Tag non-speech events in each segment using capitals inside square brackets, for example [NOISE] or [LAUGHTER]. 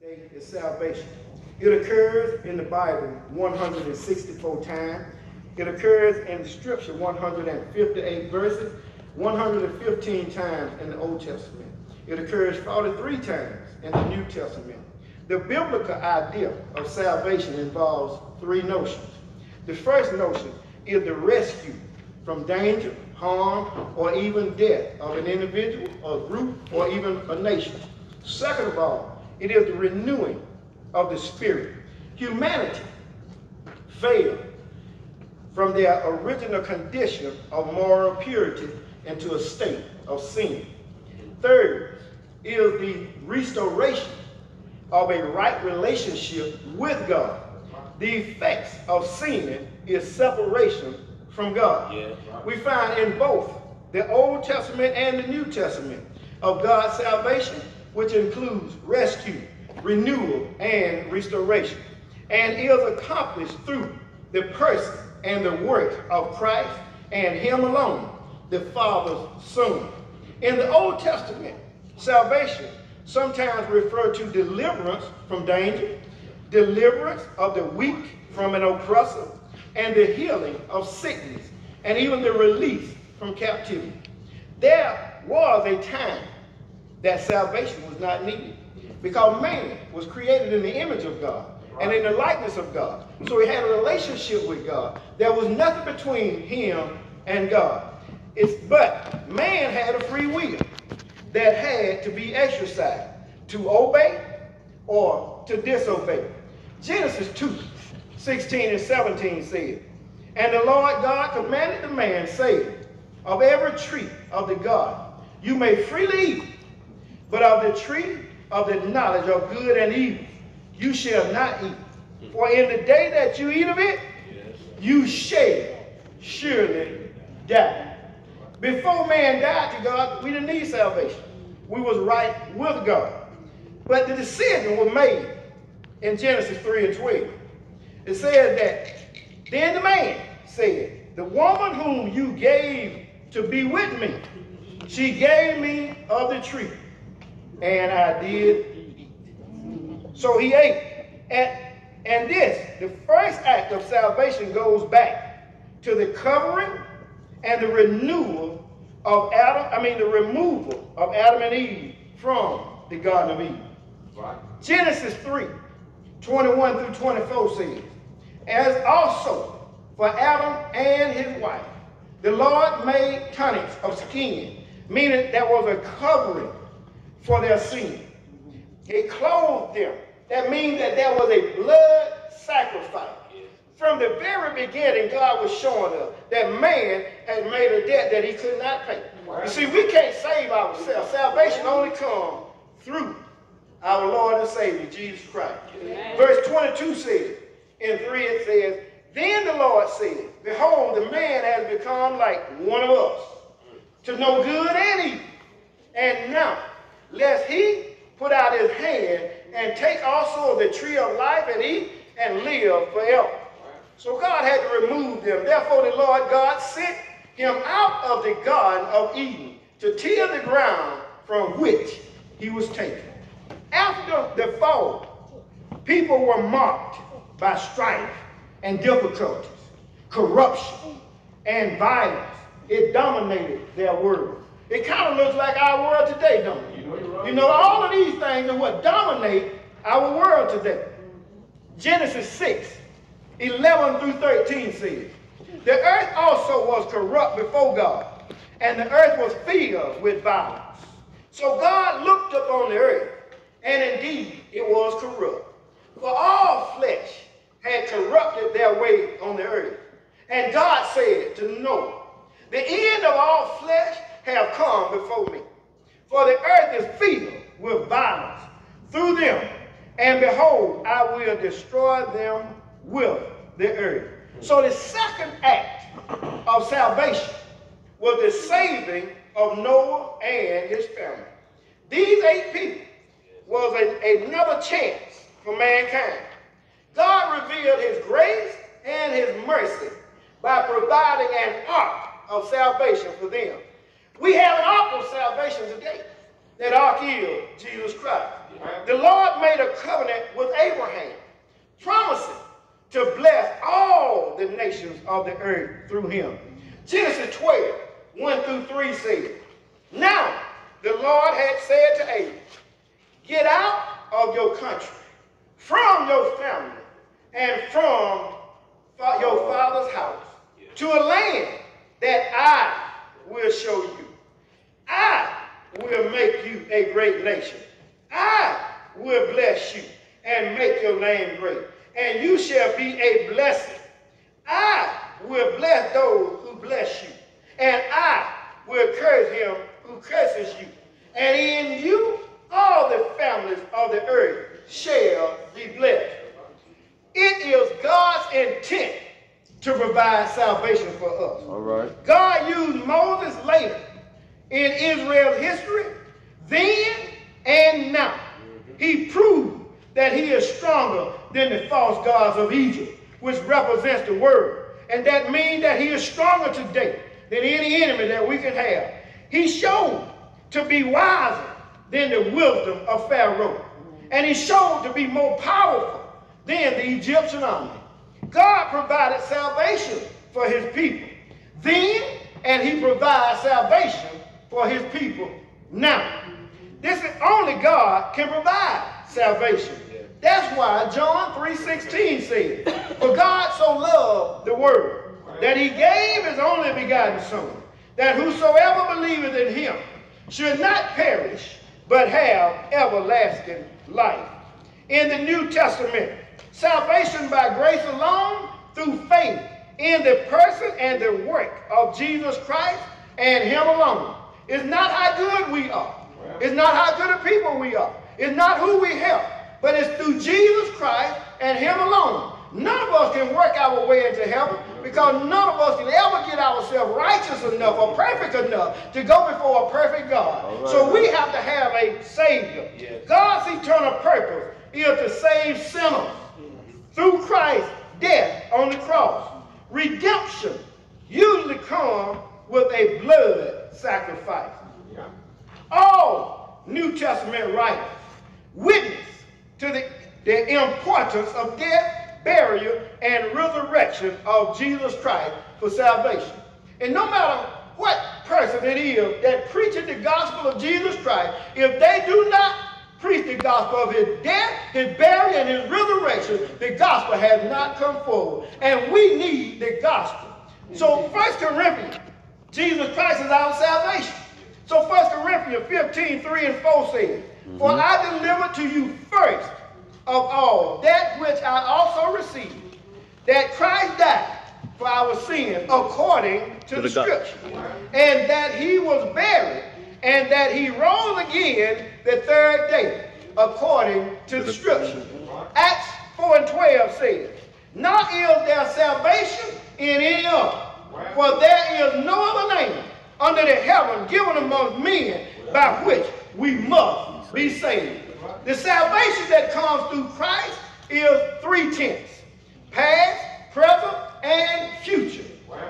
today is salvation. It occurs in the Bible 164 times. It occurs in the Scripture 158 verses, 115 times in the Old Testament. It occurs 43 times in the New Testament. The biblical idea of salvation involves three notions. The first notion is the rescue from danger, harm, or even death of an individual, a group, or even a nation. Second of all, it is the renewing of the spirit. Humanity failed from their original condition of moral purity into a state of sin. Third is the restoration of a right relationship with God. The effects of sin is separation from God. Yeah. We find in both the Old Testament and the New Testament of God's salvation, which includes rescue, renewal, and restoration, and is accomplished through the person and the work of Christ and Him alone, the Father's Son. In the Old Testament, salvation sometimes referred to deliverance from danger, deliverance of the weak from an oppressor, and the healing of sickness, and even the release from captivity. There was a time that salvation was not needed because man was created in the image of God and in the likeness of God. So he had a relationship with God. There was nothing between him and God. It's, but man had a free will that had to be exercised to obey or to disobey. Genesis 2, 16 and 17 said, And the Lord God commanded the man, saying, Of every tree of the garden you may freely eat, but of the tree of the knowledge of good and evil you shall not eat. For in the day that you eat of it, you shall surely die. Before man died to God, we didn't need salvation. We was right with God. But the decision was made in Genesis 3 and 12. It says that then the man said, The woman whom you gave to be with me, she gave me of the tree, and I did eat. So he ate. And, and this, the first act of salvation goes back to the covering and the renewal of Adam, I mean the removal of Adam and Eve from the Garden of Eden. Right. Genesis 3, 21 through 24 says, As also for Adam and his wife, the Lord made tunics of skin, meaning there was a covering for their sin. He clothed them. That means that there was a blood sacrifice. From the very beginning, God was showing us that man had made a debt that he could not pay. You see, we can't save ourselves. Salvation only comes through our Lord and Savior, Jesus Christ. Verse 22 says, in 3 it says, Then the Lord said, Behold, the man has become like one of us, to know good and evil. And now, lest he put out his hand and take also of the tree of life and eat and live forever. So God had to remove them. Therefore, the Lord God sent him out of the Garden of Eden to till the ground from which he was taken. After the fall, people were marked by strife and difficulties, corruption, and violence. It dominated their world. It kind of looks like our world today, don't it? You know, all of these things are what dominate our world today. Genesis 6, 11 through 13 says, The earth also was corrupt before God, and the earth was filled with violence. So God looked upon the earth, and indeed it was corrupt. For all flesh had corrupted their way on the earth. And God said to Noah, The end of all flesh have come before me. For the earth is filled with violence through them. And behold, I will destroy them with the earth. So the second act of salvation was the saving of Noah and his family. These eight people was a- another chance for mankind. God revealed his grace and his mercy by providing an ark of salvation for them. We have an ark of salvation today. That ark is Jesus Christ. The Lord made a covenant with Abraham, promising to bless all the nations of the earth through him. Genesis 12, 1 through 3 says, Now the Lord had said to Abram, Get out of your country, from your family, and from your father's house, to a land that I will show you. I will make you a great nation. I will bless you and make your name great, and you shall be a blessing. I will bless those who bless you, and I will curse him who curses you. And in you all the families of the earth shall be blessed. It is God's intent to provide salvation for us. All right. God used Moses later in Israel's history, then and now. He proved that he is stronger than the false gods of Egypt, which represents the world. And that means that he is stronger today than any enemy that we can have. He showed to be wiser than the wisdom of Pharaoh. And he showed to be more powerful than the Egyptian army. God provided salvation for his people then, and he provides salvation for his people now. This is only God can provide salvation. That's why John 3.16 says, For God so loved the world that he gave his only begotten son, that whosoever believeth in him should not perish, but have everlasting life. In the New Testament, salvation by grace alone, through faith in the person and the work of Jesus Christ and him alone. It's not how good we are. It's not how good a people we are. It's not who we help. But it's through Jesus Christ and him alone. None of us can work our way into heaven because none of us can ever get ourselves righteous enough or perfect enough to go before a perfect God. Right. So we have to have a Savior. Yes. God's eternal purpose is to save sinners through Christ's death on the cross. Redemption usually comes with a blood sacrifice. All New Testament writers witness to the, the importance of death burial, and resurrection of Jesus Christ for salvation. And no matter what person it is that preaches the gospel of Jesus Christ, if they do not preach the gospel of his death, his burial, and his resurrection, the gospel has not come forward. And we need the gospel. So First Corinthians, Jesus Christ is our salvation. So First Corinthians 15, 3 and 4 says, mm -hmm. For I delivered to you first of all, that which I also received, that Christ died for our sins according to, to the, the scripture, and that he was buried, and that he rose again the third day according to, to the, the scripture. Acts 4 and 12 says, Not is there salvation in any other, for there is no other name under the heaven given among men by which we must be saved. The salvation that comes through Christ is three tenths past, present, and future.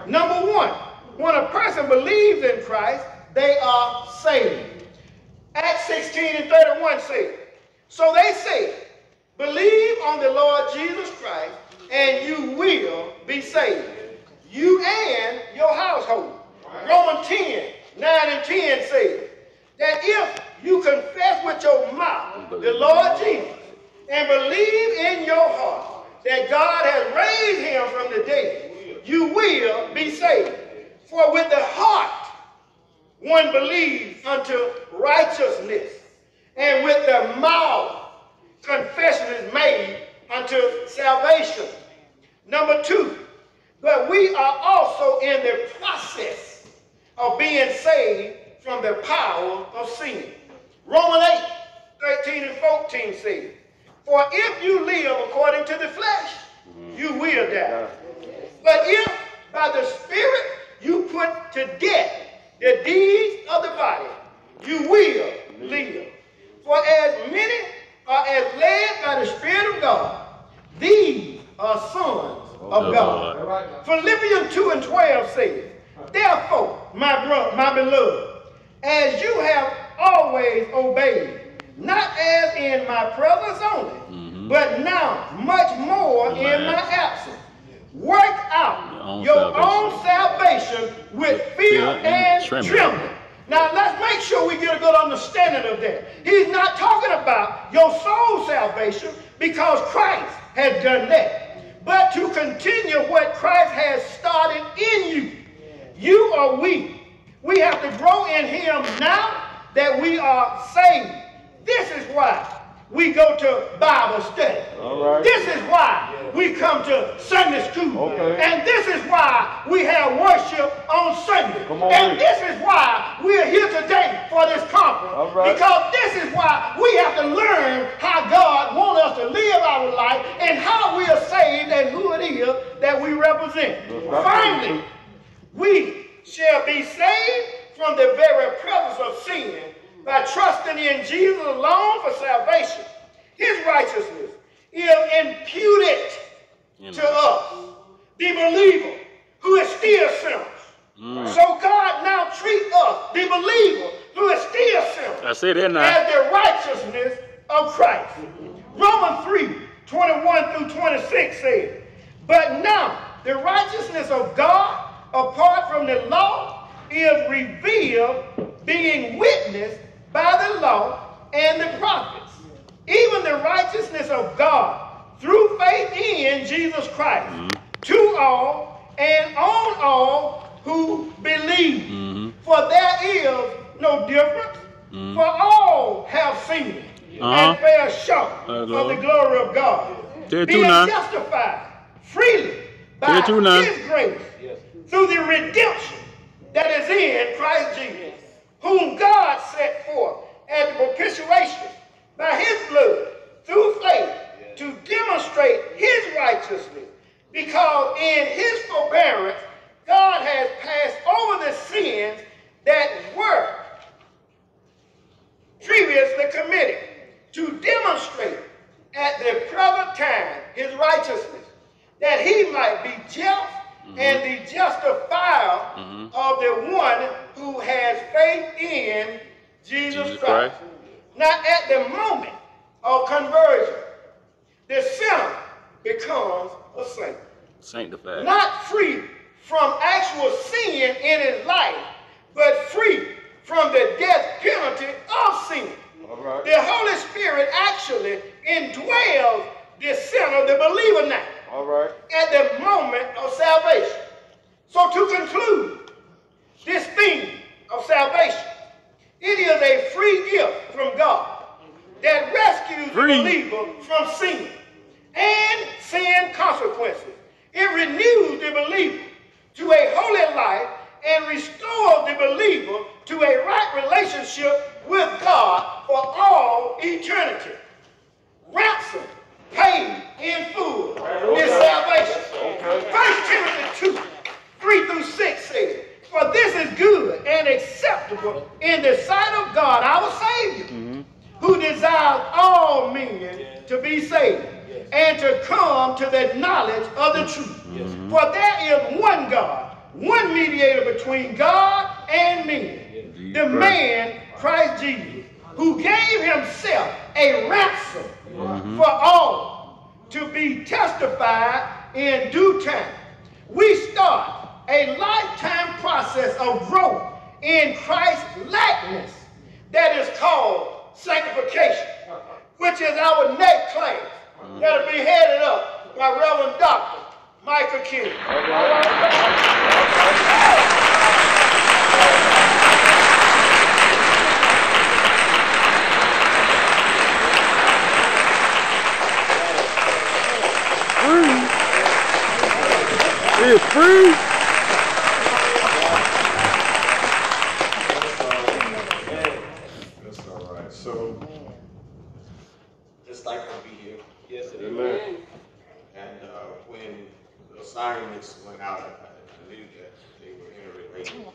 Number one, when a person believes in Christ, they are saved. Acts 16 and 31 says, So they say, believe on the Lord Jesus Christ, and you will be saved. You and your household. Wow. Romans 10, 9 and 10 says, that if you confess with your mouth the Lord Jesus and believe in your heart that God has raised him from the dead, you will be saved. For with the heart one believes unto righteousness, and with the mouth confession is made unto salvation. Number two, but we are also in the process of being saved from the power of sin. Romans 8, 13 and 14 says, For if you live according to the flesh, mm-hmm. you will die. But if by the Spirit you put to death the deeds of the body, you will mm-hmm. live. For as many are as led by the Spirit of God, these are sons of God. Philippians 2 and 12 says, Therefore, my brother, my beloved, as you have always obeyed, not as in my presence only, Mhm. but now much more in Amen. my absence. Work out Your own your salvation. own salvation with fear Fear and, and trembling. trembling. Now let's make sure we get a good understanding of that. He's not talking about your soul salvation because Christ has done that, but to continue what Christ has started in you. You are weak. We have to grow in Him now that we are saved. This is why we go to Bible study. All right. This is why we come to Sunday school. Okay. And this is why we have worship on Sunday. Come on, and this is why we are here today for this conference. All right. Because this is why we have to learn how God wants us to live our life and how we are saved and who it is that we represent. Right. Finally, we shall be saved from the very presence of sin by trusting in Jesus alone for salvation. His righteousness is imputed You to us, the believer, who is still sinners. Mm. So God now treats us, the believer, who is still sinners, That's it, isn't as the righteousness of Christ. Romans 3, 21 through 26 says, But now the righteousness of God apart from the law is revealed, being witnessed by the law and the prophets, even the righteousness of God through faith in Jesus Christ, to all and on all who believe. Mhm. For there is no difference, for all have sinned Uh-huh. and fell short Praise of the the glory of God, Tell being too now. justified freely by too now. His grace through the redemption that is in Christ Jesus, whom God set forth as the propitiation by His blood through faith to demonstrate His righteousness, because in His forbearance God has passed over the sins that were previously committed to demonstrate at the present time his righteousness, that he might be just and the justifier Mhm. of the one who has faith in Jesus, Jesus Christ. Christ. Now, at the moment of conversion, the sinner becomes a saint Sanctified. not free from actual sin in his life, but free from the death penalty of sin. Right. The Holy Spirit actually indwells the sinner, the believer now, All right. at the moment of salvation. So to conclude, this theme of salvation, it is a free gift from God that rescues Free. the believer from sin and sin consequences. It renews the believer to a holy life and restores the believer to a right relationship with God for all eternity. Ransom paid in full is salvation. First Timothy 2, 3 through 6 says, For this is good and acceptable in the sight of God, our Savior, mm-hmm. who desires all men to be saved and to come to the knowledge of the truth. Mm-hmm. For there is one God, one mediator between God and men, Jesus. the man Christ Jesus, who gave himself a ransom mm-hmm. for all to be testified in due time. We start a lifetime process of growth in Christ's likeness that is called sanctification, which is our next class that'll be headed up by Reverend Dr. Michael King. It's free. That's all right. So, just like to be here. Yes, it is. Amen. And uh, when the assignments went out, I, I knew that they were interrelated.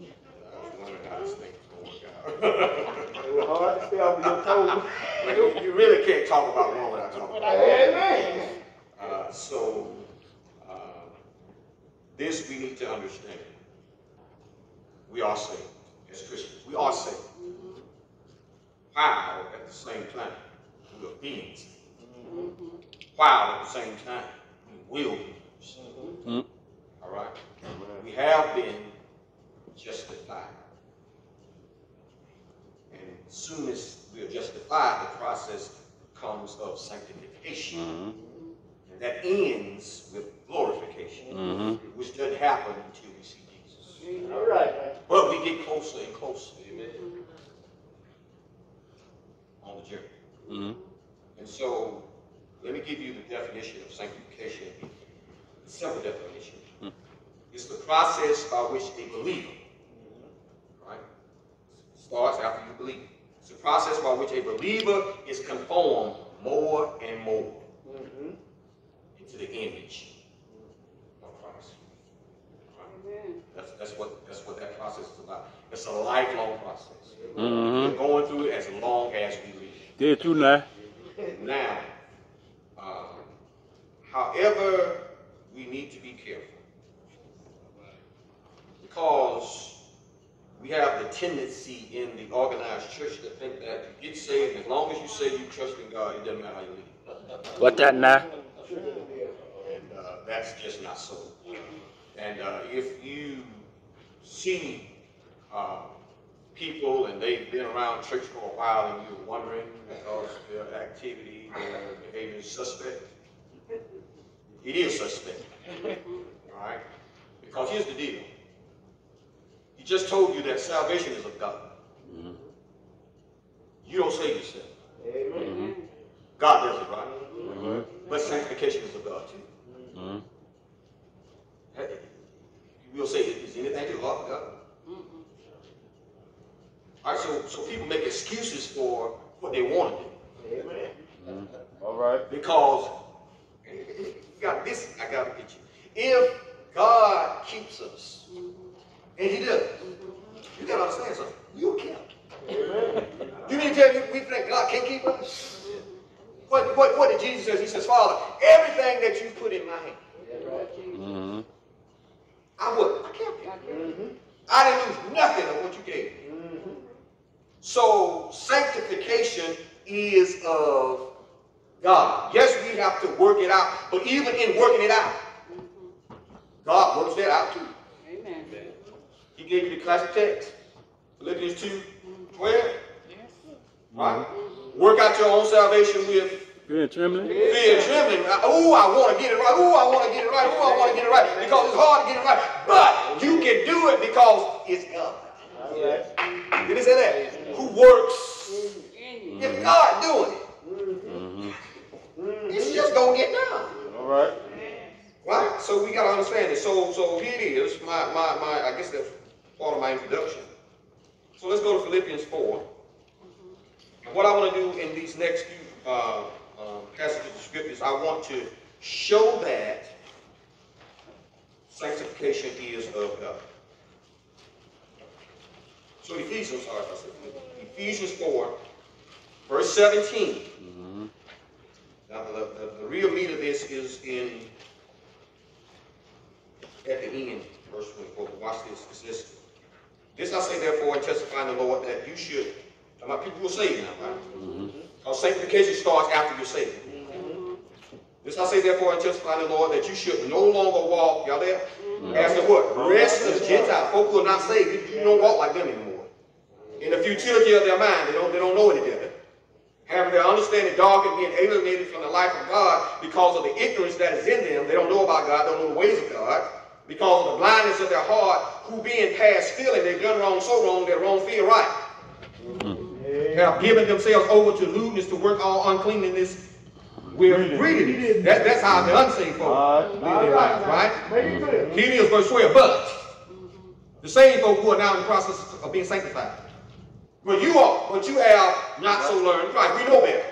I was wondering how this thing was going to work out. It was hard to stay off of your toes. But you, you really can't talk about one without talking about it. Amen. Uh, so, uh, this we need to understand. We are saved as Christians. We are saved. while at the same time. We are beings. While at the same time. We will be. Mm. All right? We have been justified. And as soon as we are justified, the process comes of sanctification. Mm-hmm. And that ends with glorification, Mm-hmm. which doesn't happen until we see Jesus. All right. But we get closer and closer, amen, on the journey. Mm-hmm. And so, let me give you the definition of sanctification, the simple definition. Hmm. It's the process by which a believer, right, starts after you believe. It's the process by which a believer is conformed more and more Mhm. into the image of Christ. Right? That's, that's what that's what that process is about. It's a lifelong process. Mm-hmm. We're going through it as long as we live. Did you now? Now, um, however, we need to be careful because we have the tendency in the organized church to think that you get saved as long as you say you trust in God, it doesn't matter how you live. What that now? And uh, that's just not so. And uh, if you see uh, people and they've been around church for a while and you're wondering because their activity, their behavior is suspect, it is suspect. All right? Because here's the deal. He just told you that salvation is of God. Mm-hmm. You don't save yourself. Amen. God does it, right? Mm-hmm. But sanctification is of God too. Mm-hmm. Hey, We'll say, is anything too hard for God? All right, so, so people make excuses for what they want to do. Amen. Mm-hmm. All right. Because, [LAUGHS] you got this, I got to get you. If God keeps us, mm-hmm. and He does, mm-hmm. you got to understand something. You kept. Amen. You mean to tell me we think God can't keep us? What, what, what did Jesus say? He says, Father, everything that you put in my hand, Mm-hmm. I would. I kept it. Mhm. I didn't lose nothing of what you gave me. Mhm. So sanctification is of God. Yes, we have to work it out, but even in working it out, God works that out too. Amen. He gave you the classic text, Philippians 2, 12, right? Work out your own salvation with Fear and trembling? fear and trembling. Oh, I want to get it right. Oh, I want to get it right. Oh, I want to get it right because it's hard to get it right. But you can do it because it's God. Did he say that? Who works? In you. If God doing it, Mm-hmm. it's just gonna get done. All right. Right? So we gotta understand it. So so here it is. My my my I guess that's part of my introduction. So let's go to Philippians 4. And what I want to do in these next few uh, um, passages of scriptures, I want to show that sanctification is of God. So Ephesians, sorry, I said Ephesians 4, verse 17. Mm-hmm. Now, the, the, the real meat of this is in, at the end, verse 24. But watch this. It says, This I say therefore and testify in the Lord that you should, about people are saved now, right? Because sanctification starts after you're saved. This I say therefore and testify in the Lord that you should no longer walk, y'all there? As the what? Rest of the Gentiles. Folk who are not saved, you don't walk like them anymore. In the futility of their mind, they don't, they don't know any better having their understanding darkened, being alienated from the life of God because of the ignorance that is in them. They don't know about God, don't know the ways of God. Because of the blindness of their heart, who being past feeling, they've done wrong so wrong, their wrong feel right. Hmm. Have given themselves over to lewdness to work all uncleanness with greediness. That, that's how the unsaved folk live their lives, right? Make it clear. Here it is, verse 12. But the saved folk who are now in the process of being sanctified. But you are, but you have not so learned Christ. We know better.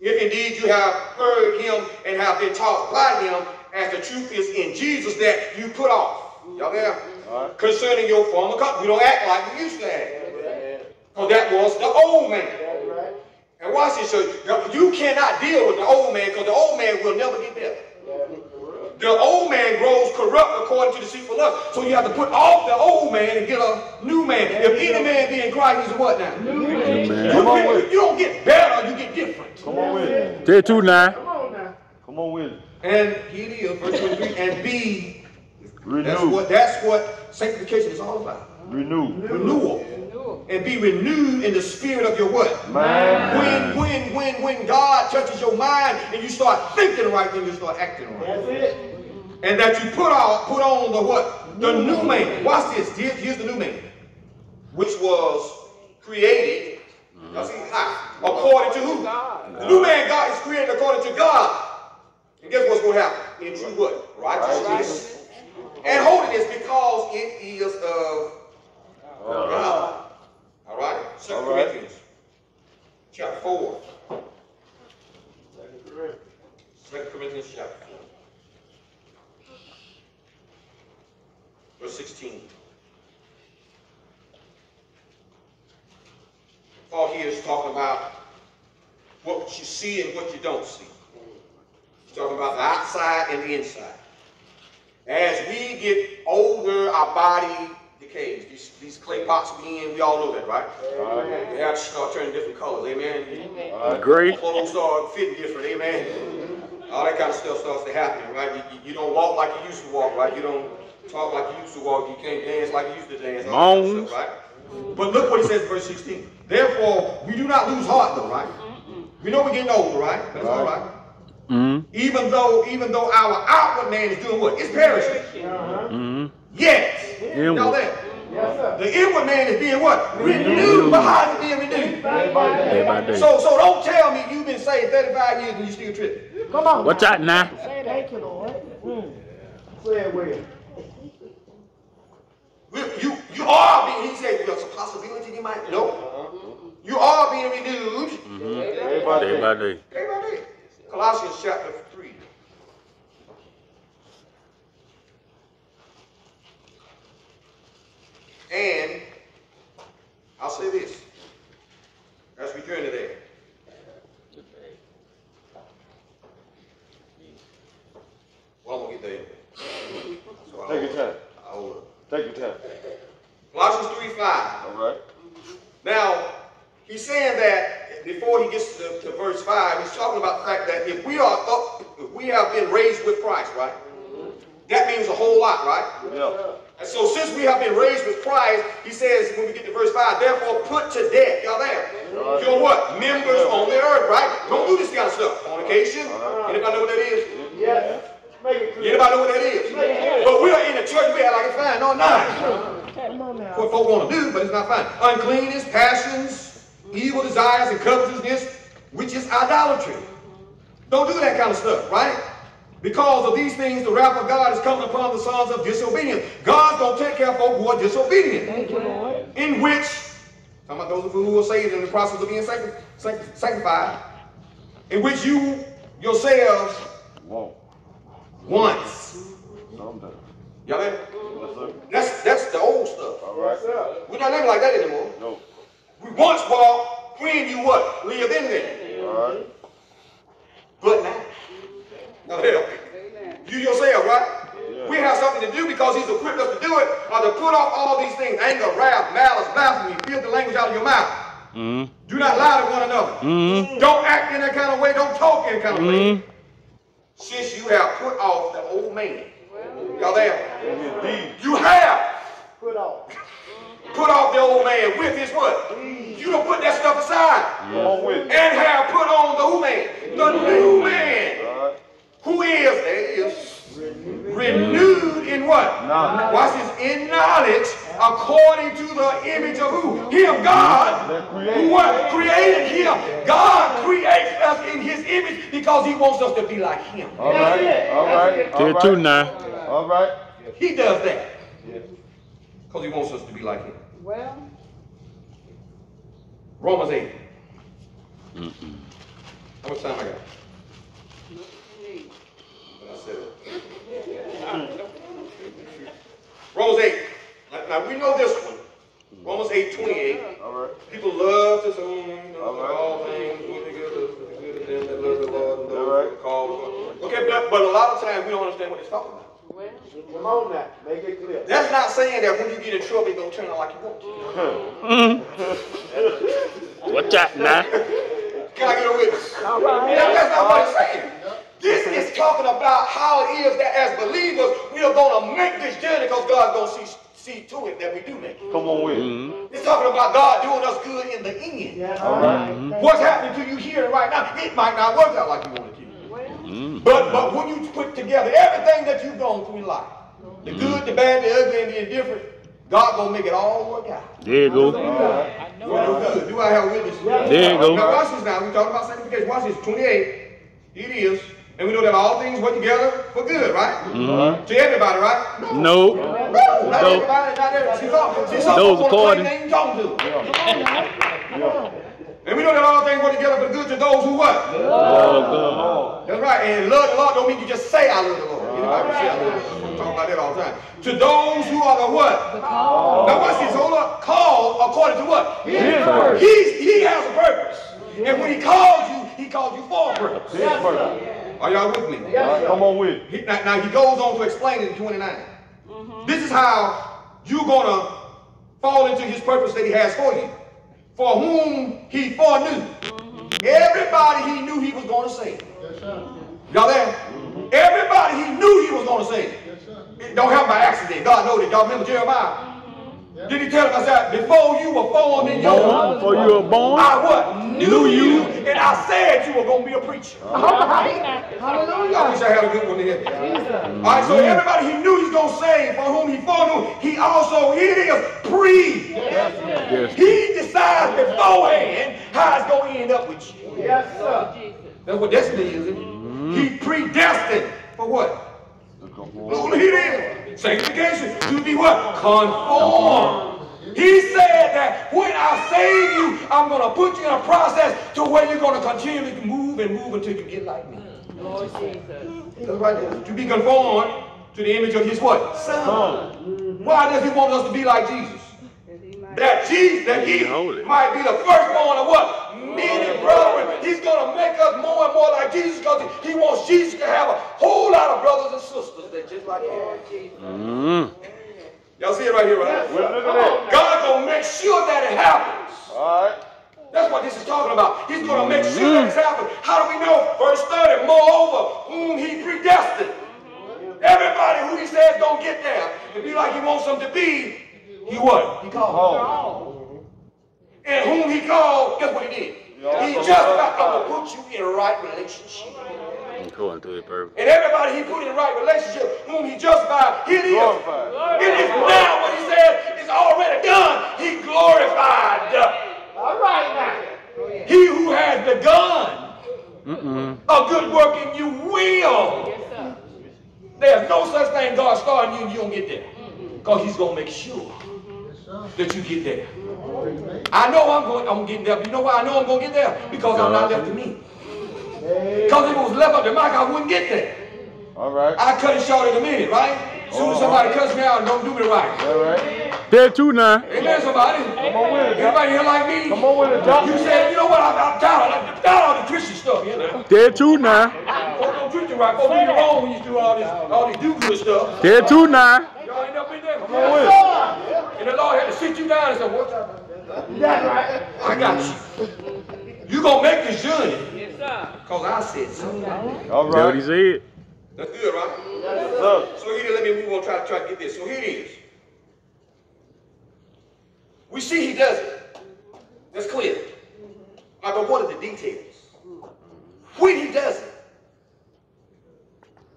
If indeed you have heard him and have been taught by him, as the truth is in Jesus that you put off. Y'all there? Right. Concerning your former conduct. We don't act like we used to act. Because oh, that was the old man. Right. And watch this. So you cannot deal with the old man because the old man will never get better. That's the old man grows corrupt according to deceitful lust. So you have to put off the old man and get a new man. If any man be in Christ, he's what now? Amen. Come on You, you, you don't get better, you get different. Come on with it. Say two now. Come on now. Come on with it. And he is, verse 23, and be, that's what, that's what sanctification is all about. Renew. Renewal. And be renewed in the spirit of your what? Man. When, when, when, when God touches your mind and you start thinking right, then you start acting right. That's it. And that you put on, put on the what? The new man. Watch this. Here- here's the new man, which was created. Now see, how? According to who? God. The new man, God is created according to God. And guess what's going to happen? In true what? Righteousness and holiness, because it is of God. All right. Second All right. Corinthians, chapter four. Second Corinthians chapter four. Verse 16. Paul here is talking about what you see and what you don't see. He's talking about the outside and the inside. As we get older, our body decays. These, these clay pots we in, we all know that, right? They have to start turning different colors, amen? Great. Clothes start fitting different, amen? All that kind of stuff starts to happen, right? You, you- you don't walk like you used to walk, right? You don't talk like you used to walk. You can't dance like you used to dance. all that kind of stuff, right? But look what he says in verse 16. Therefore, we do not lose heart, though, right? We know we're getting older, right? But it's all right. Mm-hmm. Even though, even though our outward man is doing what? It's perishing. Mm-hmm. Yet, Inward. y'all there? Yes, sir. The inward man is being what? Renewed. But how is it being renewed? Day by day. So, so don't tell me you've been saved 35 years and you still tripping. Come on. What's out now. Say thank you, Lord. Mm. Say it well. You, you are being, he said, there's a possibility you might, no. You are being renewed Day by Day day. by day. day by day. Colossians chapter 3. And I'll say this as we journey there. Well, I'm gonna get there. So I'll- Take your time. I'll, uh, Take your time. Colossians 3 5. All right. Now, he's saying that before he gets to, to verse 5, he's talking about the fact that if we are up, if we have been raised with Christ, right? That means a whole lot, right? Yeah. And so since we have been raised with Christ, he says when we get to verse 5, therefore put to death. Y'all there? Your what? Members on the earth, right? Don't do this kind of stuff. Fornication. Anybody know what that is? Mm-hmm. Yes. Make it clear. Anybody know what that is? But we are in the church, we act like it's fine. No, no. Come on now. what folk want to do, but it's not fine. Uncleanness, passions, evil desires, and covetousness, which is idolatry. Don't do that kind of stuff, right? Because of these things, the wrath of God is coming upon the sons of disobedience. God's going to take care of folk who are disobedient. Thank you, Lord. In which, talking about those who are saved in the process of being sancti- sancti- sanctified, in which you yourselves Won't. once. Sometime. Y'all there? Yes. That's, that's the old stuff. All right. We're not living like that anymore. No. We once walked when you what? Lived in there. All right. But now. Now help me. You yourself, right? Yeah. We have something to do because he's equipped us to do it, or to put off all these things, anger, wrath, malice, blasphemy, filthy language out of your mouth. Mm-hmm. Do not lie to one another. Mm-hmm. Don't act in that kind of way. Don't talk in that kind of way. Mm-hmm. Since you have put off the old man. Y'all there? Indeed. You have Put off. put off the old man with his what? You don't put that stuff aside. Come on with And have put on the who man? The new man. All right. Who is, there is renewed in what? Knowledge. Watch this, in knowledge, according to the image of who? Him, God. Who created. what? Created him. God creates us in his image because he wants us to be like him. All right. All right. All Say two right. now. All right. He does that. Because he wants us to be like him. Well, Romans 8. Mm-mm. How much time I got? need. But I said it. Hmm. Romans 8. Now, now we know this one. Romans 8, 28. All right. People love to say, oh, All right. all things will be good to, to the good of them that love the Lord and those All right. who are called. Okay, but But but a lot of times we don't understand what it's talking about. Come on now, make it clear. That's not saying that when you get in trouble, it's gonna turn out like you want to. [LAUGHS] Watch out now. Can I get a witness? That- That's not what it's saying. This is talking about how it is that as believers, we are gonna make this journey because God's gonna see, see to it that we do make it. Come on with it. Mm-hmm. It's talking about God doing us good in the end. All right. What's happening to you here right now, it might not work out like you want it to. well, Mm. But but when you put together everything that you've gone through in life, the good, the bad, the ugly, and the indifferent, God gonna make it all work out. There you go. Well, good. Do I have a witness? There you go. Now watch this now. We talking about sanctification. Watch this. 28. It is. And we know that all things work together for good, right? Mhm. To everybody, right? No. No. No, not No. everybody, not everybody. See, some, see, some Those wanna according- ain't talking to. And we know that all things work together for good to those who what? Love Oh, That's right. And love the Lord don't mean you just say I love the Lord. Anybody can say I love the Lord. We talk about that all the time. To those who are the what? Now watch this. Hold up. Called according to what? His purpose. He's, he has a purpose. And when he calls you, he calls you for a purpose. His purpose. Are y'all with me? All right, Come on with it. He, now, now he goes on to explain it in 29. Mm-hmm. This is how you're gonna fall into his purpose that he has for you. For whom he foreknew. Mm-hmm. Everybody he knew he was gonna save. Mm-hmm. Y'all there? Everybody he knew he was gonna save. It don't happen by accident. God knows it. Y'all remember Jeremiah? Did he tell him, I said, before you were formed in your Born before you were born. I what? Knew you, and I said you were gonna be a preacher. hallelujah I wish I had a good one here. All right, so everybody he knew he's gonna save, for whom he foreknew, he also here it is pre. Yes. He decides beforehand how it's gonna end up with you. Yes, sir. That's what destiny is. Isn't it? Mm-hmm. He predestined for what? Look, here it is. Sanctification to be what? Conformed. He said that when I save you, I'm going to put you in a process to where you're going to continually move and move until you get like me. Lord Jesus. That's right there. To be conformed to the image of his what? Son. Why does he want us to be like Jesus? That he might That Jesus, that he Holy. might be the firstborn of what? Many brethren. He's going to make us more and more like Jesus because he wants Jesus to have a whole lot of brothers and sisters that just like him. Lord Jesus. Mm. Y'all see it right here, right? Well, look at that. God gonna make sure that it happens. All right. That's what this is talking about. He's gonna make sure that it's happening. How do we know? Verse 30, moreover, whom he predestined. Everybody who he says don't get there and be like he wants them to be, he what? He called. Oh. And whom he called, guess what he did? He just got I'm gonna put you in a right relationship. According to his purpose. And everybody he put in the right relationship, whom he justified, here it is. Glorified. It is now what he said is already done. He glorified. All right now. He who has begun Mm-mm. a good work in you will. There's no such thing God starting you and you don't get there. Because he's going to make sure mm-hmm. that you get there. I know I'm going, I'm getting there. You know why I know I'm going to get there? Because I'm not left to me. Because if it was left up to Mike, I wouldn't get there. All right. I cut it short in a minute, right? As soon as oh. somebody cuts me out and don't do me right. All right. There too now. Amen, somebody. Come on with it. Doc. Everybody here like me? Come on with it, Doc. You said, you know what? I'm, I'm tired. I'm tired of all the Christian stuff, you know. There too now. Folks don't treat you right. Folks do you wrong when you do all this, all this do good stuff. There too now. Y'all ain't never been there. Come on with it. And the Lord had to sit you down and say, what? That's right. I got you. You gonna make this journey Yes, sir. because I said so. All right. That's what he right. said. That's good, right? Look. So here, let me move on. Try to try to get this. So here it is. We see he does it. That's clear. All right, but what are the details? When he does it,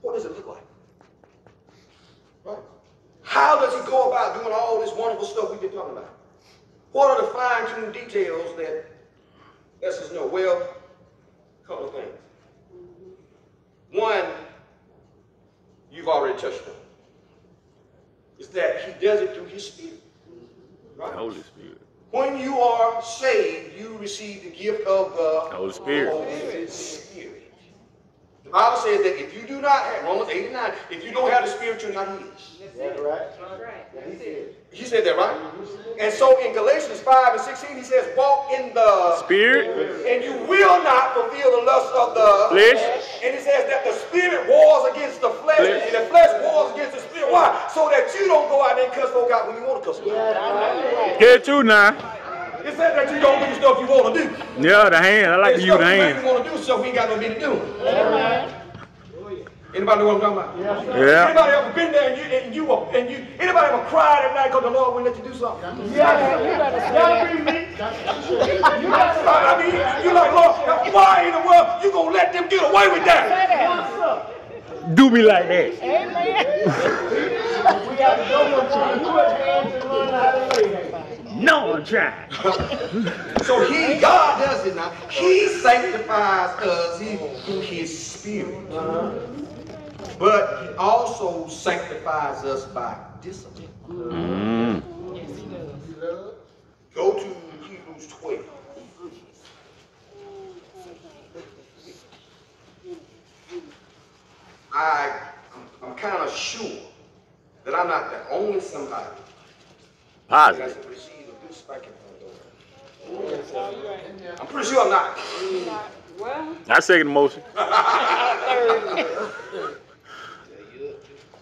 what does it look like? Right? How does he go about doing all this wonderful stuff we've been talking about? What are the fine-tuned details that lets us know? Well, a couple of things. One, you've already touched on. Is that he does it through his spirit. Right? The Holy Spirit. When you are saved, you receive the gift of the Holy Spirit. Holy Spirit. The Bible says that if you do not have, Romans 8 and 9, if you don't have the Spirit, you're not his. That's right. That's right. That's it. He said that, right? And so in Galatians 5 and 16, he says, walk in the Spirit. and you will not fulfill the lust of the Flesh. And it says that the spirit wars against the flesh, and the flesh wars against the spirit. Why? So that you don't go out there and cuss folk out when you want to cuss folk out. Get you now. It said that you don't do the stuff you want to do. Yeah, the hand. I like to And use the stuff you want to do stuff we ain't got no business doing. Anybody know what I'm talking about? Yeah. Anybody ever been there and you and you were- and you anybody ever cried at night because the Lord wouldn't let you do something? Y'all agree with me? I mean, you like, Lord, why in the world you gonna let them get away with that? Do me like that. We got to go with you. Put hands learn how to lay. No, I'm trying. [LAUGHS] So he, God does it now. He sanctifies us he, through his spirit. Uh-huh. But he also sanctifies us by discipline. Mm. Go to Hebrews 12. I, I'm, I'm kind of sure that I'm not the only somebody that has received a good spanking from the Lord. I'm pretty sure I'm not. Well, I second the motion. [LAUGHS] [LAUGHS]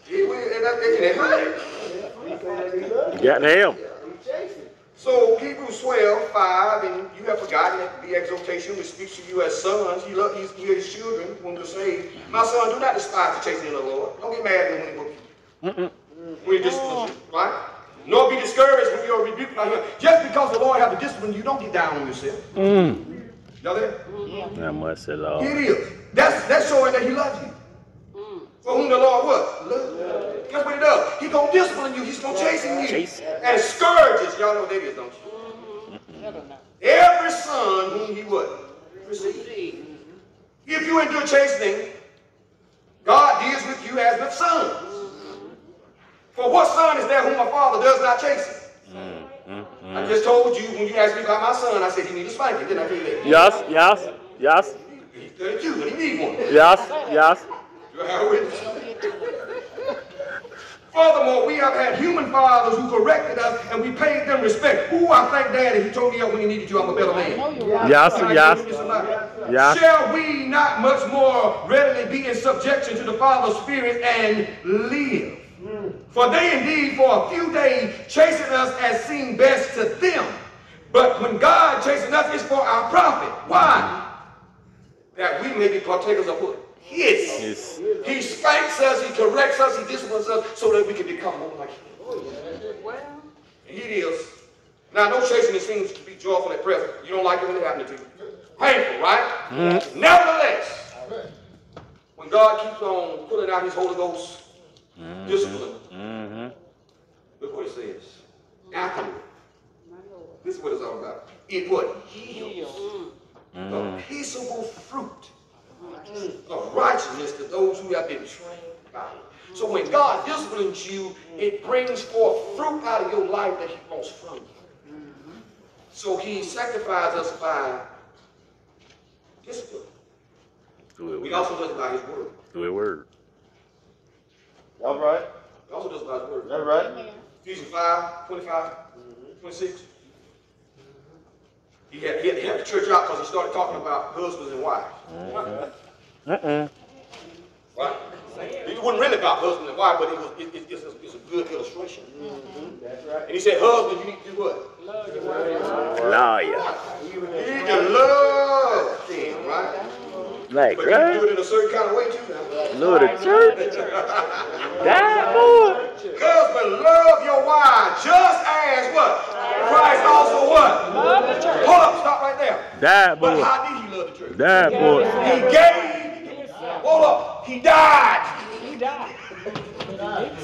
He will, and that- and it hurt. You got help. So Hebrews 12, 5, and you have forgotten the exhortation which speaks to you as sons. You love we his children when we're saved. My son, do not despise the chastening of the Lord. Don't get mad at him when he whoops you. When he disciplines you, right? Nor be discouraged when you are rebuked by him. Just because the Lord has a discipline you, don't get down on yourself. Mm. Y'all there? I must say, It Lord. is. That's that's showing that he loves you. For whom the Lord what? Love. That's what he does. He gonna discipline you. He's gonna chasten you. Chase. And scourges. Y'all know what that is, don't you? [LAUGHS] Every son whom he would receive. If you endure chastening, God deals with you as with sons. For what son is there whom a father does not chasten? Mm-hmm. I just told you when you asked me about my son, I said he needs a spanking. Didn't I tell you that? Yes, yes, yes, He's 32 and he needs one. yes, yes. You have a witness. [LAUGHS] Furthermore, we have had human fathers who corrected us and we paid them respect. Ooh, I thank Daddy. He told me up when he needed you. I'm a better man. Yes, Can yes, give you somebody? yes. Shall we not much more readily be in subjection to the Father's Spirit and live? For they indeed for a few days chasten us as seemed best to them. But when God chastened us, it's for our profit. Why? That we may be partakers of what? His. Yes. He spanks us, he corrects us, he disciplines us so that we can become more like him. well, And He is. Now, no chastening seems to be joyful at present. You don't like it when it happens to you. Painful, right? Hmm. Nevertheless, when God keeps on pulling out his Holy Ghost discipline, Mm-hmm. look what it says. Afterward. This is what it's all about. It what? Heals. The peaceable fruit of righteousness to those who have been trained by him. So when God disciplines you, it brings forth fruit out of your life that he wants from you. So he sanctifies us by discipline. Do We also does it by his word. Do it word. All right. He also does it by his word. That's right. Ephesians 5, 25, 26. He had, he had to have the church out because he started talking about husbands and wives. Uh-uh. Right? It wasn't really about husband and wife, but it was it, it, it's, a, it's a good illustration. Mm-hmm. That's right. And he said, husband, you need to do what? Lawyer. You need to love them, right? Like, But you do it in a certain kind of way too now. Lord of church. God, Lord. Husband, love your wife just as what? Christ also what? Love the church. Hold up, stop right there. Die, But how did he love the church? Die, boy. He gave, hold up, he died.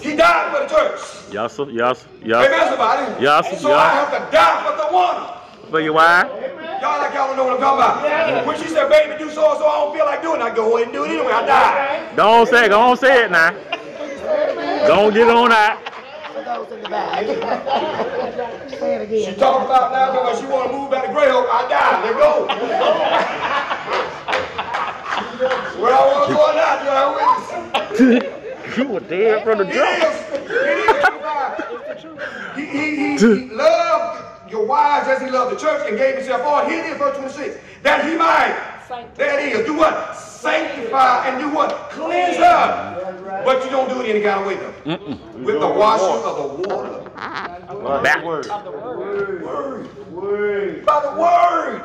He died for the church. Yes, sir. Yes, Amen, yes. somebody. Yes, So yes. I have to die for the one. For your wife? Y'all like y'all don't know what I'm talking about. When she said, baby, do so and so, I don't feel like doing it. I go ahead and do it anyway. I die. Don't say it. Go on, say it now. Don't get on that. She talking about now, but she want to move back to Greyhound, I die. Let go. [LAUGHS] Where I want to go now, do I witness? You were dead from the It jump. is. It is. He, he, he, he loved your wives as he loved the church and gave himself for. Here it is, verse 26. That he might There it is. Do what? Sanctify and do what? Cleanse her. But you don't do it any kind of way though. With the washing of the water. Back. Word. By the word.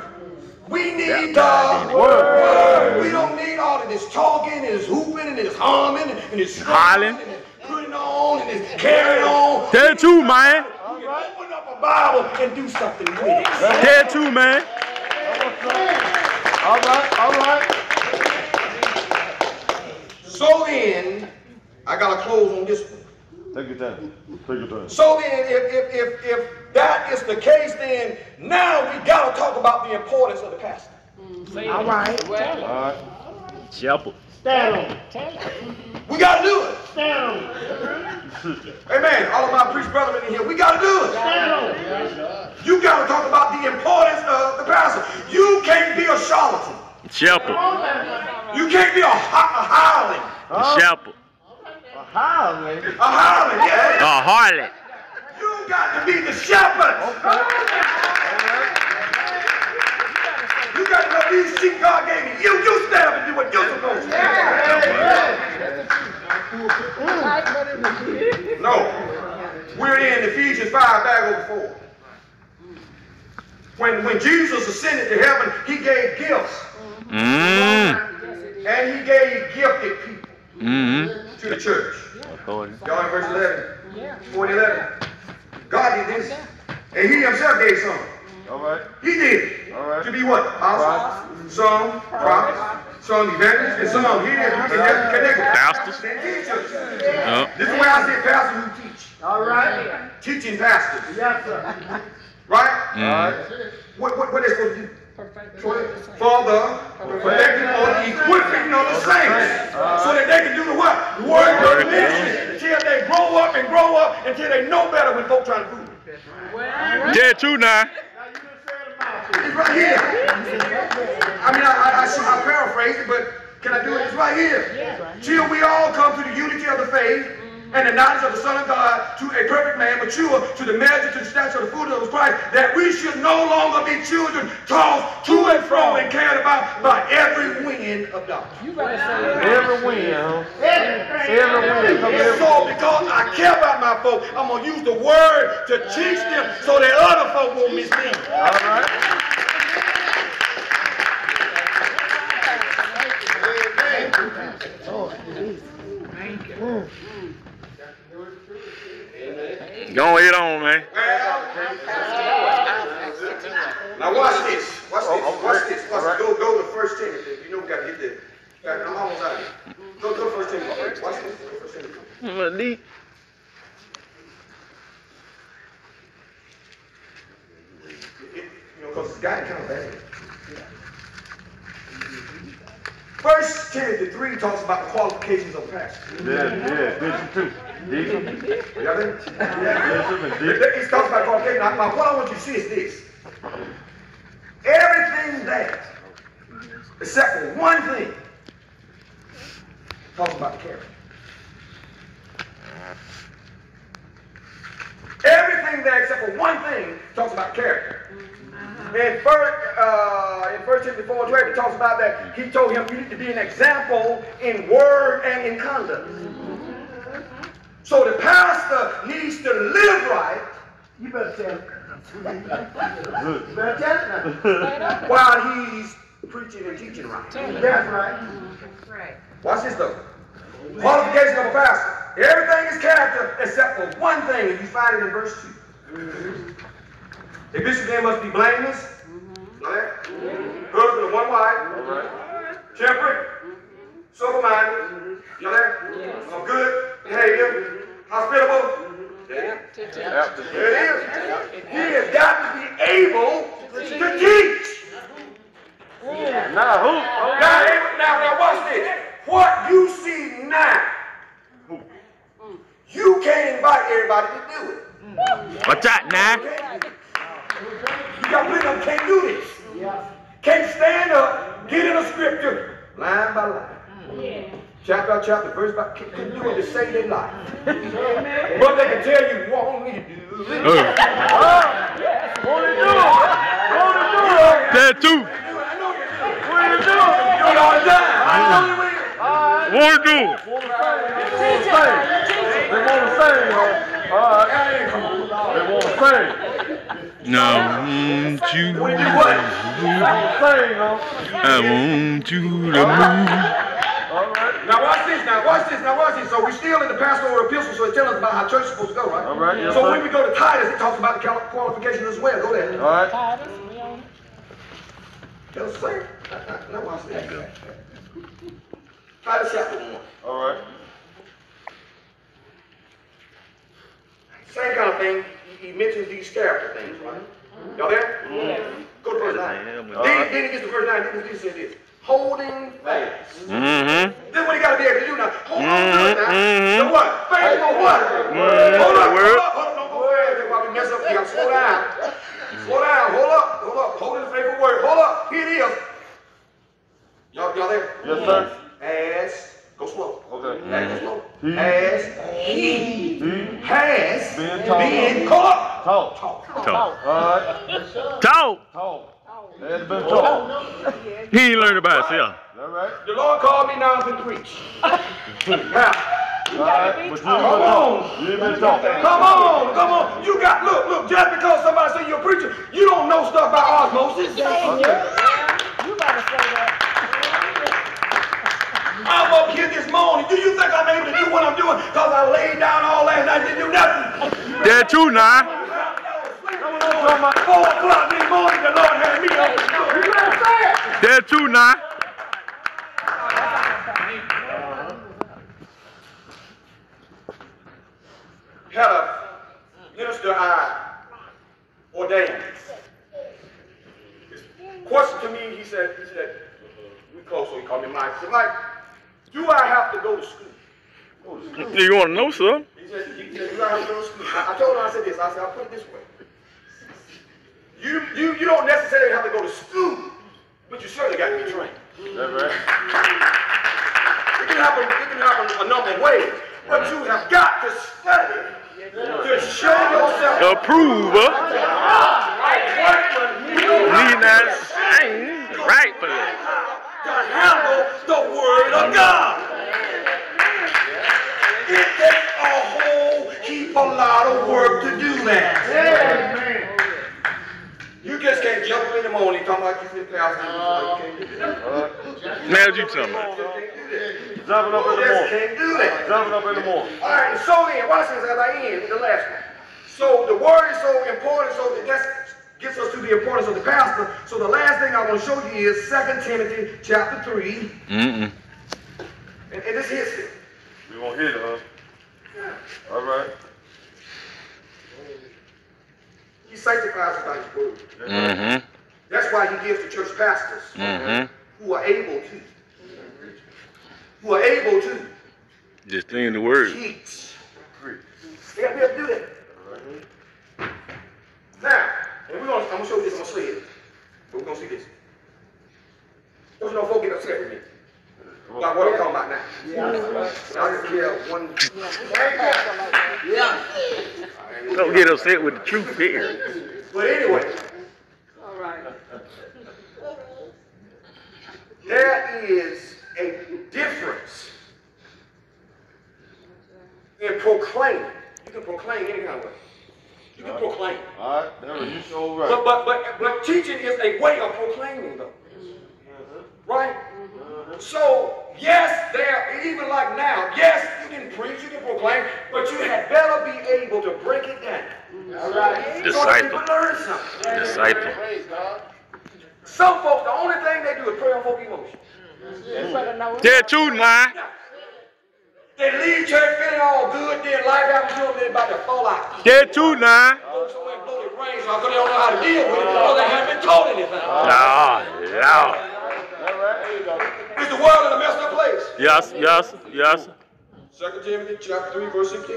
We need the Baptized in it. word. We don't need all of this talking and this hooping and this humming and this Hollering. and this putting on and this carrying on. Tell too, man. We can open up a Bible and do something with it. Tell the truth, man. All right, all right. So then, I gotta close on this one. Take your time. Take your time. So then, if, if, if, if that is the case, then now we gotta talk about the importance of the pastor. All right. All right. Shepherd. Stand on. We gotta do it. Stand on. [LAUGHS] Amen. All of my priest brethren in here, we gotta do it. Stand on. You gotta talk about the importance of the pastor. You can't be a charlatan. Shepherd. You can't be a, ho- a howling. Shepherd. How, man? A howling, yeah. A harlot. You got to be the shepherd. [LAUGHS] You got to know these sheep God gave you. You, you stand up and do what you're supposed to do. No. We're in Ephesians 5, back over 4. When, when Jesus ascended to heaven, he gave gifts. Mmm. And he gave gifted people Mmm. to the church. Authority. Y'all in verse 11? 4 and 11. God did this. And he himself gave some. All right. He did. All right. To be what? Apostles, some prophets, some evangelists, and some he did. He did connect Pastors. and teachers. Yup. This is why I say pastors who teach. All right. Teaching pastors. Yes, sir. Right? Mm. What, what, what are they supposed to do? For the perfecting or the equipping of the saints. So that they can do the what? Work of ministry. Until they grow up and grow up until they know better when folk trying to fool them. Tell the truth now. It's right here. I mean, I, I, I, I paraphrase it, but can I do it? It's right here. Till we all come to the unity of the faith and the knowledge of the Son of God, to a perfect man, mature, to the measure, to the stature of the fullness of Christ, that we should no longer be children tossed to and fro and carried about by every wind of doctrine. Every win, huh? Every win. Come And every so, because I care about my folk, I'm going to use the word to teach them so that other folk won't mislead. All right. Go ahead on, man. Now watch this. Watch Oh, this. oh, Watch right. this. Watch All right. this. Go, go to First Timothy. You know we got to get there. Got- I'm almost out of here. Go, go to First Timothy. Watch this. Go to First Timothy. Neat. It- You know, because it's got kind of bad. First Timothy 3 talks about the pastor. Yeah, yeah. Bishop too. Deacon. Y'all ready? Bishop and It deacon. it talks about qualifications. Now, now, what I want you to see is this. Everything that, except for one thing, talks about character. Everything there except for one thing talks about character. In first, uh, in First Timothy 4 12, it talks about that he told him you need to be an example in word and in conduct. So the pastor needs to live right You better tell him. You better tell now. while he's preaching and teaching right. That's right. Watch this though. Qualification of a pastor. Everything is character except for one thing, and you find it in verse 2. A bishop then must be blameless, right? husband of one wife, temperate, sober-minded, mm-hmm. you know that? Of good behavior, hospitable. There it is. After There it is. He has got to be able to teach. Yeah. Now who? Now, now, now watch this. What you see now, you can't invite everybody to do it. What's out now. You got plenty of them can't do this. Can't stand up, get in a scripture, line by line. Chapter by chapter, verse by can't can't do it to save their life. But they can tell you, want me to do it. Uh, Wanna do it? Wanna do it? tell the truth. I you do. ready to do it. You do it all the time. I know you will. Won't do. Want to sing? They want to sing, huh? They want to sing. Now I want you. They want to sing, huh? I want you to move. All right. Now watch this. Now watch this. Now watch this. So we're still in the pastoral epistle, so it tells us about how church is supposed to go, right? All right, yes, so sir. when we go to Titus, it talks about the qual- qualifications as well. Go there. All right. Yes, sir. Now watch this. Titus chapter one. All right. Same kind of thing. He, he mentions these character things, right? Y'all there? Go to verse nine. Then, then he gets to verse nine. Then he says this: holding fast. Mm-hmm. This is what he got to be able to do now. Hold on to it now. Mhm, So what? Faith for what? Mhm, Hold up, word. hold up, hold up. Don't go fast. That's why we mess up. You got to slow down. Slow down. Hold up, hold up. Holding the faithful word. Hold up. Here it is. Y'all, y'all there? Yes, sir. As go slow. Okay. As go slow. He- As he He has Been taught. been caught. Talk. Talk. Talk. All right. Talk. Talk. Has been taught. He ain't learned about himself. All right. The Lord called me now to preach. now, All right. But you Come on. You been taught. Come on, come on. You got look, look. Just because somebody say you're a preacher, you don't know stuff by osmosis. You better say that. I'm up here this morning. Do you think I'm able to do what I'm doing? Cause I laid down all last night and didn't do nothing. That too now. O'clock this morning, the Lord had me up. You say it. That too now. Had a minister I ordained. His question to me, he said, he said, we close, so he called me Mike. He said, Mike, do I have to go to school? Do You want to know, son? He said, he said, do I have to go to school? I, I told him, I said this, I said, I'll put it this way. You, you, you don't necessarily have to go to school, but you certainly got to be trained. That's right. It can happen, it can happen a number of ways, but you have got to study to show yourself Approver. right Need not sing rightfully. to handle the word of God. It takes a whole heap a lot of work to do that. You just jump up in the morning talking about you fit pastor. You can't do that. Now what you tell me. You just can't do that. Jumping up in the morning. can't do that. Jumping up in the morning. All right, so then, watch this as I end with the last one. So the word is so important, so that that gets us to the importance of the pastor. So the last thing I want to show you is 2 Timothy chapter 3, Mm-mm. and, and this hits it. We gonna hit it, huh? Yeah. All right. He sanctifies by his word. Mm-hmm. That's why he gives the church pastors Mm-hmm. who are able to, who are able to Just saying the word. teach. They got to be able to do that. Now, and we're gonna, I'm gonna show you this, I'm gonna say it. But we're gonna see this. Don't you know folk get upset with me. Like what I'm talking about now. I just hear one. Don't get upset with the truth here. But anyway, All right. there is a difference in proclaiming. You can proclaim any kind of way. You can proclaim. All right. There you so But, right. but, but, but teaching is a way of proclaiming, though. Mm-hmm. Right? Mm-hmm. So, yes, there, even like now, yes, you can preach, you can proclaim, but you had better be able to break it down. All right? Disciple. people learn something. Disciple. Some folks, the only thing they do is prey on folk emotion. You better know. Too now. They leave church feeling all good, then life happens to them, they're about to fall out. That too now. Go somewhere and blow their brains out because they don't know how to deal with it because they haven't been taught anything. Lord, Lord. All right. There you go. Is the world in a messed up place? Yes, yes, yes. 2 Timothy chapter 3, verse 16.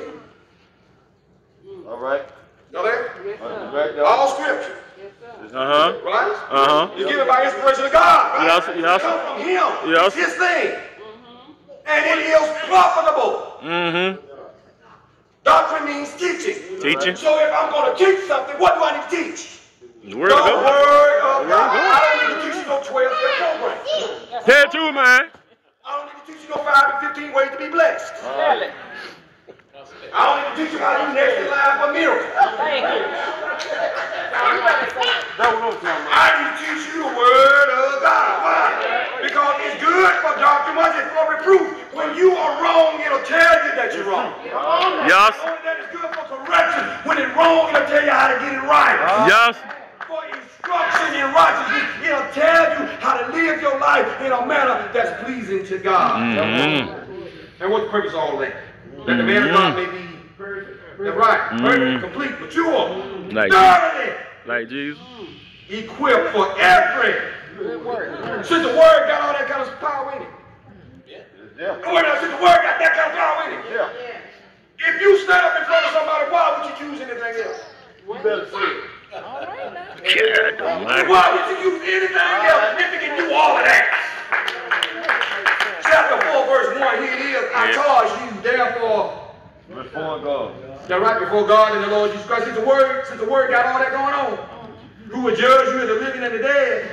All right. Y'all there? Yes, sir. right. y'all. Scripture, Yes, sir. Uh-huh. right? Uh-huh. It's given by inspiration of God, right? Yes, yes. It comes from Him. Yes. It's His thing. And it is profitable. Mm-hmm. Doctrine means teaching. Teaching. So if I'm going to teach something, what do I need to teach? The word The of God. Word of Word God. God. I don't need to teach you your 12 step program. Tell the truth, man. I don't need to teach you no 5 and 15 ways to be blessed. Tell. I don't need to teach you how to use next in line for miracles. Thank you. Now you better say it. That was what I'm talking. I need to teach you the word of God. Why? Because it's good for doctrine, once it's for reproof. When you are wrong, it'll tell you that you're wrong. Yes. Only that is good for correction. When it's wrong, it'll tell you how to get it right. Yes. For instruction in righteousness, it'll tell you how to live your life in a manner that's pleasing to God. Mm-hmm. And what's the purpose of all that? That the man of God may be mm-hmm. that's right, mm-hmm. perfect, complete, mature, mm-hmm. Like thoroughly Like Jesus. equipped for every Good. Since the word got all that kind of power in it. Yeah. Oh, wait, now, since the word got that kind of power in it. Yeah. If you stand up in front of somebody, why would you choose anything else? You better say it. All right now. Why would you use anything else if it can do all of that? Chapter 4, verse 1, here it is. I Yeah. charge you, therefore, Before God. that right before God and the Lord Jesus Christ. Since the word, since the word got all that going on, who will judge you as the living and the dead,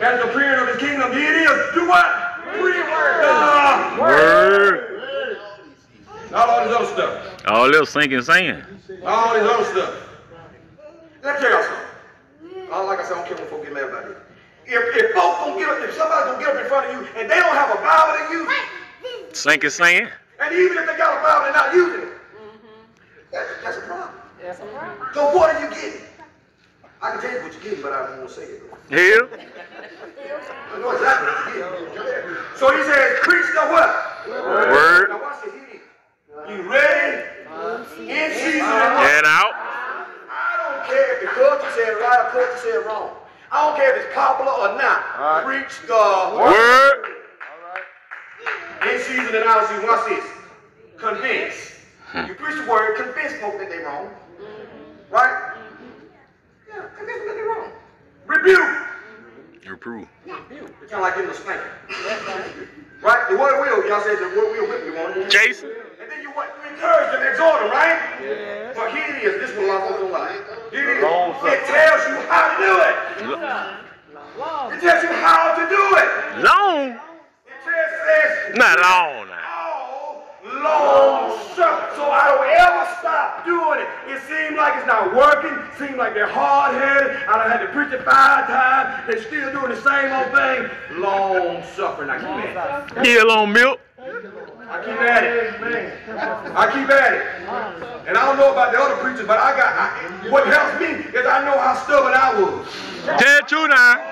as the appearing of his kingdom. Here it is. Do what? Read the Word. Not all this other stuff. All this sinking sand. All this other stuff. Let me tell y'all something. Uh, like I said, I don't care when folks get mad about it. If, if folks don't get up, if somebody don't get up in front of you and they don't have a Bible to use, Sinking sand. and even if they got a Bible and not using it, mm-hmm. that's, that's a problem. That's a problem. So what are you getting? I can tell you what you're getting, but I don't want to say it. though. Hell. I know exactly what you're getting. So he says, preach the what? Word. Now watch this. Here. You ready? Mm-hmm. In season and what? And out. I don't care if the culture said right or culture said wrong. I don't care if it's popular or not. Right. Preach the Word. In season and out of season. Watch this. Convince. Hmm. You preach the word, convince folk that they're wrong. Right? Yeah, convince them that they're wrong. Rebuke. Reprove. It's kind of like getting a spanking. [LAUGHS] Right? The word will, y'all said the word will whip you on. Jason. And then you what? You encourage them, exhort them, right? But here it is. This is what a lot of folks. Here it is. It tells you how to do it. Long. It tells you how to do it. Long. It just says Not long all long suffering. So I don't ever stop doing it. It seems like it's not working. Seems like they're hard-headed. I done had to preach it five times. They're still doing the same old thing. Long suffering. I keep at it. Hill on milk. I keep at it. I keep at it. And I don't know about the other preachers, but I got, I, what helps me is I know how stubborn I was. Tell the now.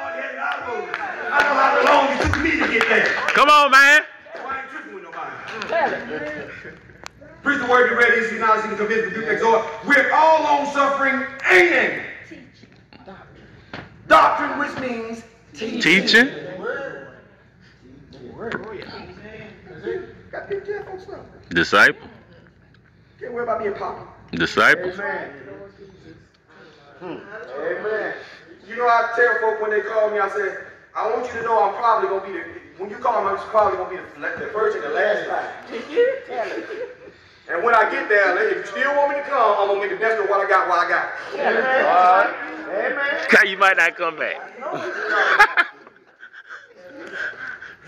I know how long it took me to get there. Come on, man. So I ain't tripping with nobody. Tell it. Preach the word, be ready, see now, see the convince, rebuke, exhort, with all long suffering and doctrine, which means Teaching. Got to be careful stuff. Disciple. Can't worry about being popular. Disciple. Amen. Hmm. Amen. You know, I tell folk when they call me, I say, I want you to know I'm probably gonna be the. When you call me, I'm probably gonna be the, the first and the last time. Tell. [LAUGHS] And when I get there, if you still want me to come, I'm gonna make the best of what I got while I got. it. Tell. All right. Amen. God, you might not come back.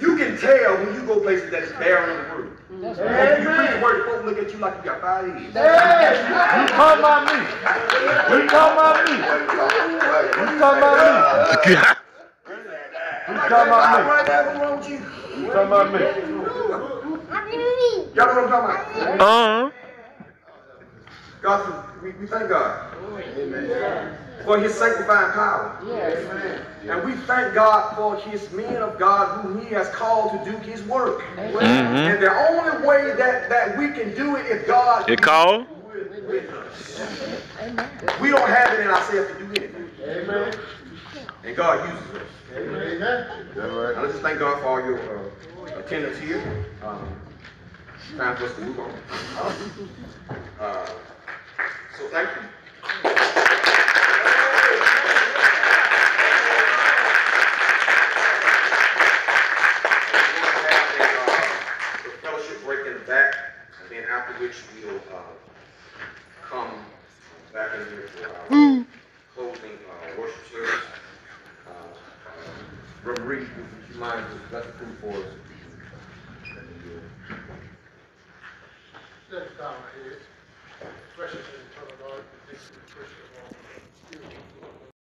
You can tell when you go places that is barren of the word. When you preach the word, folks look at you like you got five heads. You talking about me? You talking about me? You talking about me? God. You talking about me? Right there, what's wrong with you? You talking about me? Y'all know what I'm talking about? Uh-huh. God, we, we thank God for his sanctifying power. And we thank God for his men of God whom he has called to do his work. Mm-hmm. And the only way that, that we can do it is God It called? with us. We don't have it in ourselves to do anything. And God uses us. That's right. Now let's just thank God for all your uh, attendance here. Um, time for us to move on. Uh, so thank you. Uh, back, and then after which we'll uh, come back in here for our closing uh, worship service. Reverend would you mind just the? Let us. Precious and eternal God, we thank you for